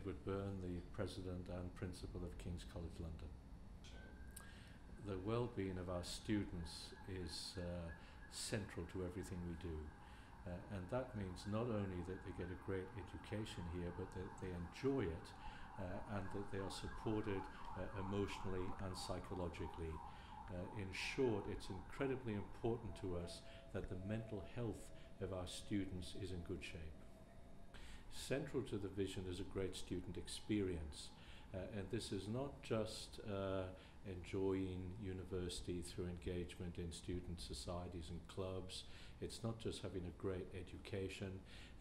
Edward Byrne, the President and Principal of King's College London. The well-being of our students is uh, central to everything we do. Uh, and that means not only that they get a great education here, but that they enjoy it uh, and that they are supported uh, emotionally and psychologically. Uh, in short, it's incredibly important to us that the mental health of our students is in good shape. Central to the vision is a great student experience. Uh, and this is not just uh, enjoying university through engagement in student societies and clubs. It's not just having a great education,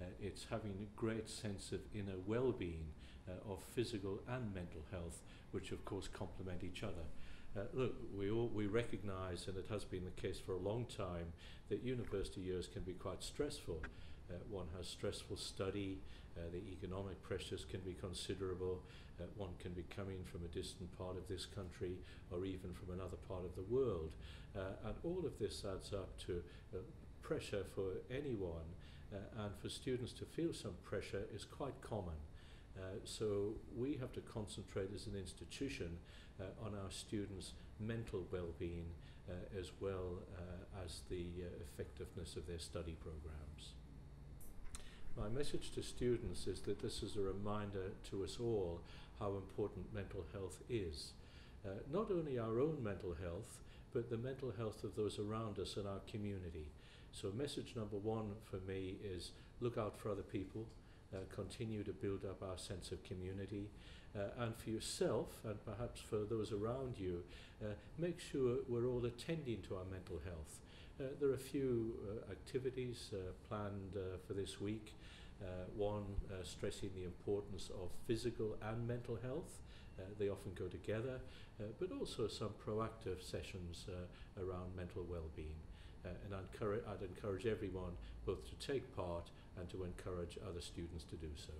uh, it's having a great sense of inner well-being uh, of physical and mental health, which of course complement each other. Uh, look, we all we recognise, and it has been the case for a long time, that university years can be quite stressful. Uh, one has stressful study, uh, the economic pressures can be considerable, uh, one can be coming from a distant part of this country or even from another part of the world. Uh, and all of this adds up to uh, pressure for anyone, uh, and for students to feel some pressure is quite common. Uh, so we have to concentrate as an institution uh, on our students' mental well-being uh, as well uh, as the uh, effectiveness of their study programs. My message to students is that this is a reminder to us all how important mental health is. Uh, not only our own mental health, but the mental health of those around us in our community. So message number one for me is look out for other people, uh, continue to build up our sense of community, uh, and for yourself, and perhaps for those around you, uh, make sure we're all attending to our mental health. Uh, there are a few uh, activities uh, planned for this week. One, stressing the importance of physical and mental health. They often go together, but also some proactive sessions around mental well-being. uh, and I'd encourage, I'd encourage everyone both to take part and to encourage other students to do so.